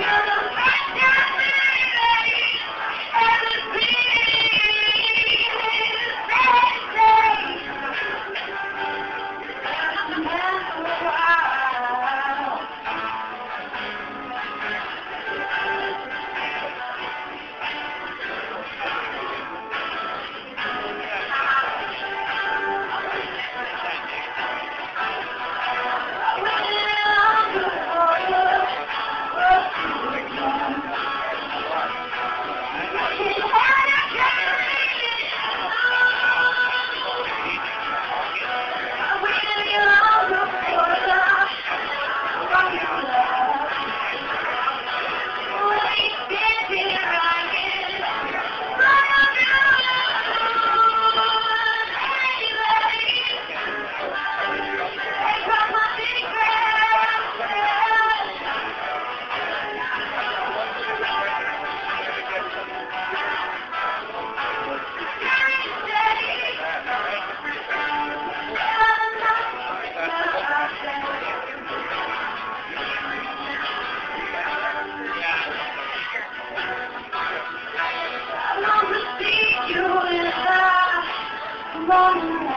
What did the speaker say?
and running